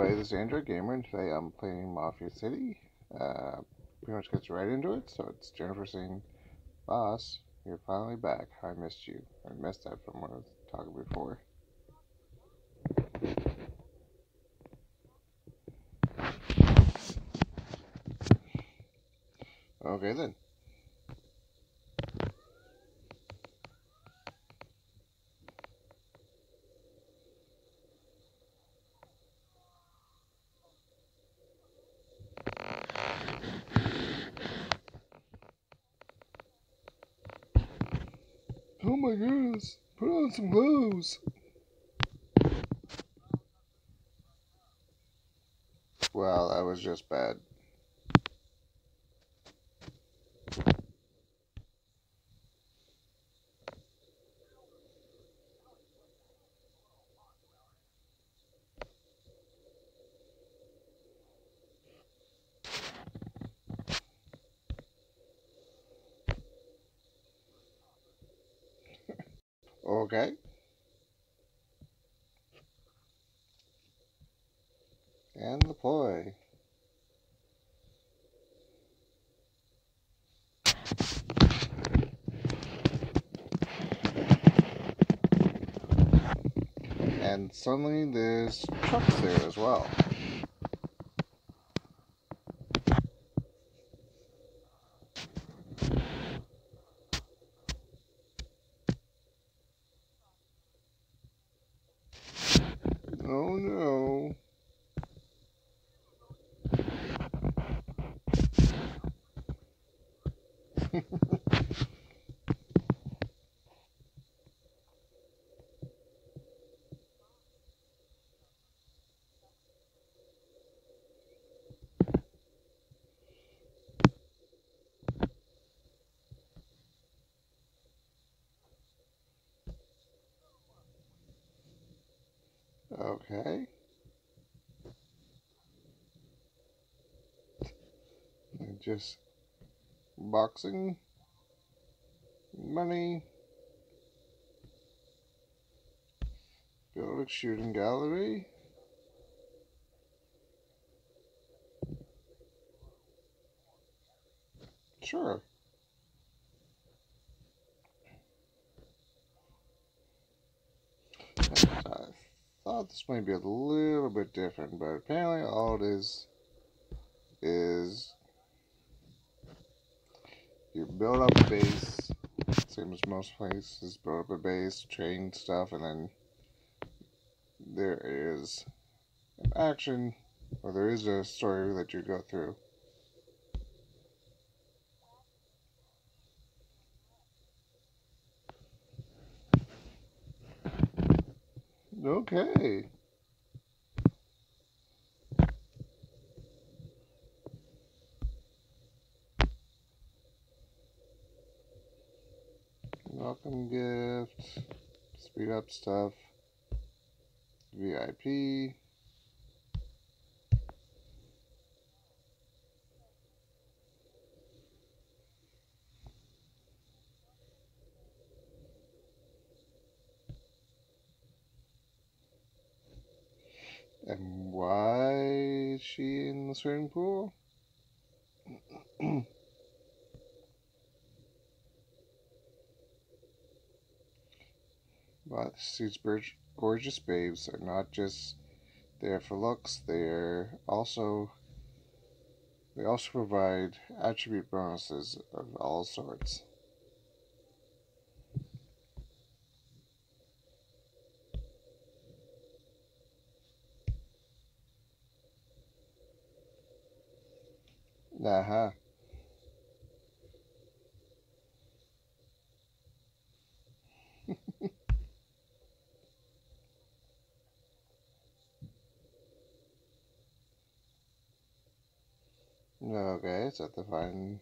everybody, this is Android Gamer, and today I'm playing Mafia City. Uh, pretty much gets right into it, so it's Jennifer saying, Boss, you're finally back. I missed you. I missed that from when I was talking before. Okay then. Some clothes. Well, that was just bad. Okay. And the ploy. And suddenly there's trucks there as well. Oh no. Okay. And just boxing money. Build shooting gallery. Sure I thought this might be a little bit different but apparently all it is is you build up a base, same as most places, build up a base, train stuff, and then there is an action, or there is a story that you go through. Okay. Welcome gift, speed up stuff, VIP. And why is she in the swimming pool? But these gorgeous babes are not just there for looks, they're also they also provide attribute bonuses of all sorts. Uh-huh. Okay, so the fine.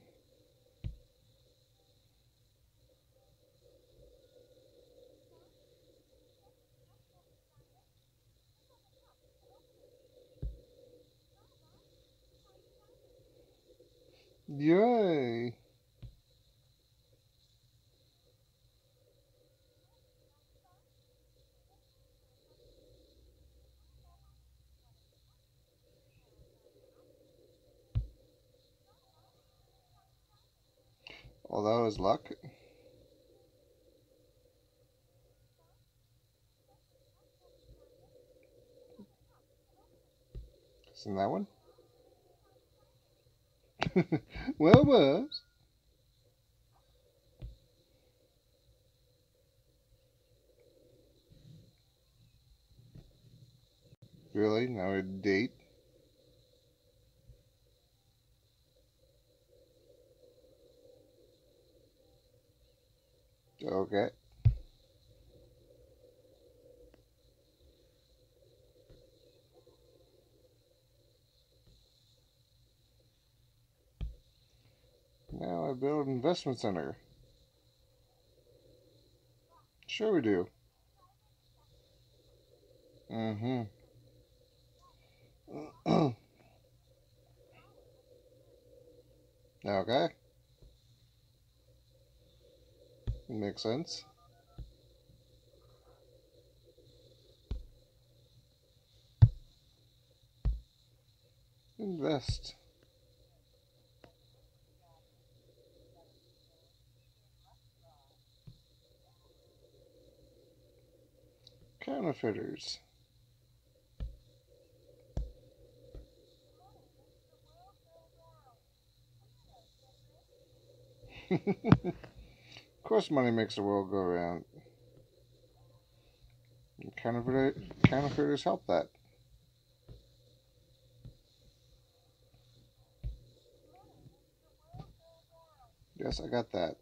Yay! Although his luck. Isn't that one? well, was. Really? Now a date? Okay. Now I build an investment center. Sure we do. Mm-hmm. okay. Makes sense. Invest. Counterfeiters. course money makes the world go around. Counterfeiters, counterfeiters help that. Yes, I got that.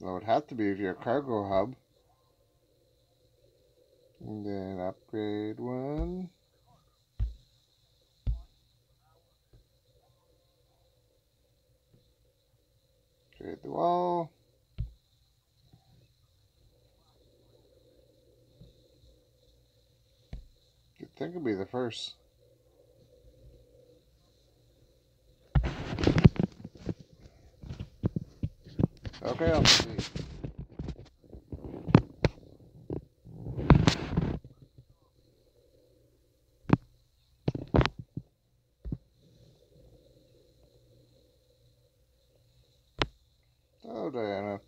Well, it would have to be if you're a cargo hub. And then upgrade one. Create the wall. You'd think it'd be the first. Okay, I'll see. Oh, Diana.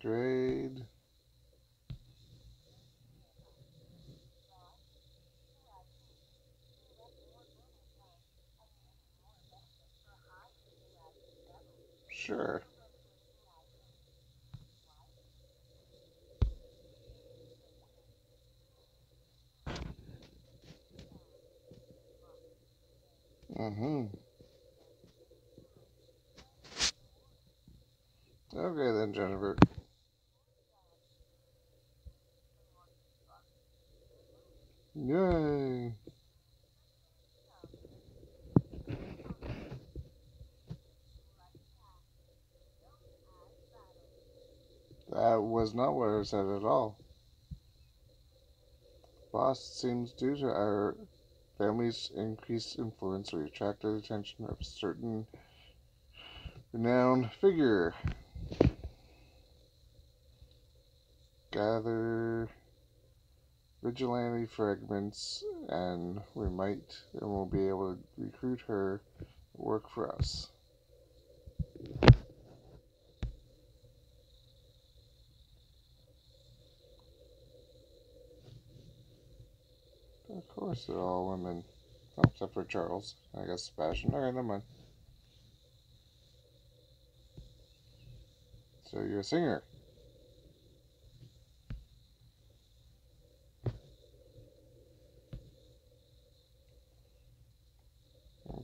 Trade. Sure. Mm-hmm. Okay then, Jennifer. Yay. That was not what I said at all. Boss seems due to our family's increased influence, we attracted attention of a certain renowned figure. Gather vigilante fragments, and we might and we'll be able to recruit her work for us. Of course, they're all women. Oh, except for Charles. I guess Sebastian. Alright, never mind. So you're a singer.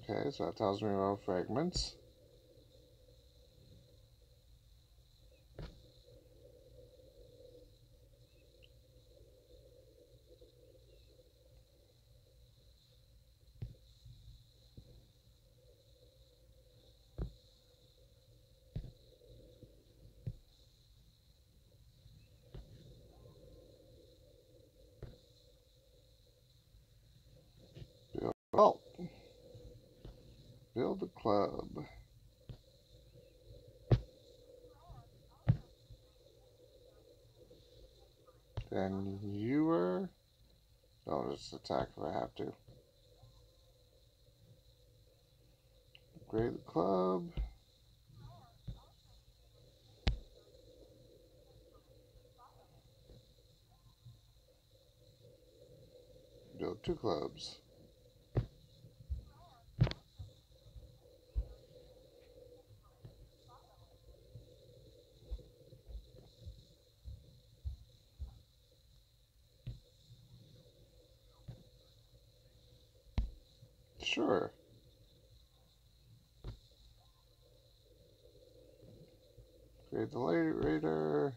Okay, so that tells me about fragments. Build a club. Then you were... I'll just attack if I have to. Upgrade the club. Build two clubs. Sure. Create the light radar.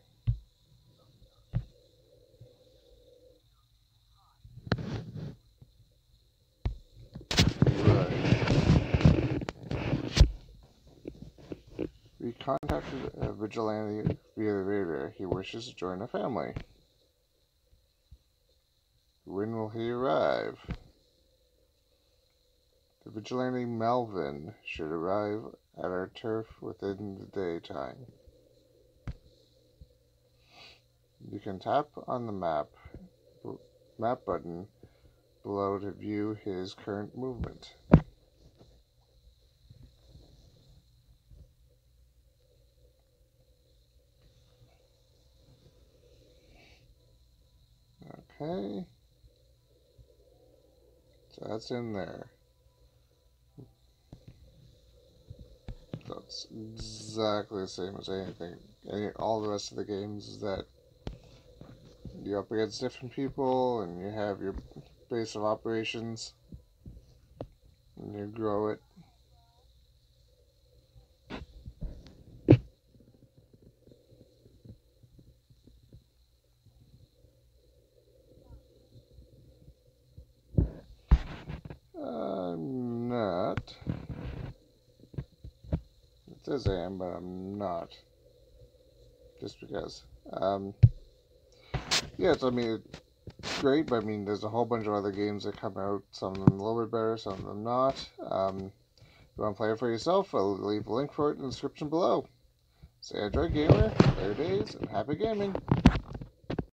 We contacted a vigilante via the radar. He wishes to join the family. When will he arrive? The vigilante Melvin should arrive at our turf within the daytime. You can tap on the map map button below to view his current movement. Okay. So that's in there. That's exactly the same as anything. Any, all the rest of the games is that you're up against different people and you have your base of operations and you grow it. I'm not. It says I am, but I'm not. Just because. Um, yeah, yes, I mean, it's great, but I mean, there's a whole bunch of other games that come out. Some of them a little bit better, some of them not. Um, if you want to play it for yourself, I'll leave a link for it in the description below. Say Android gamer, better days, and happy gaming!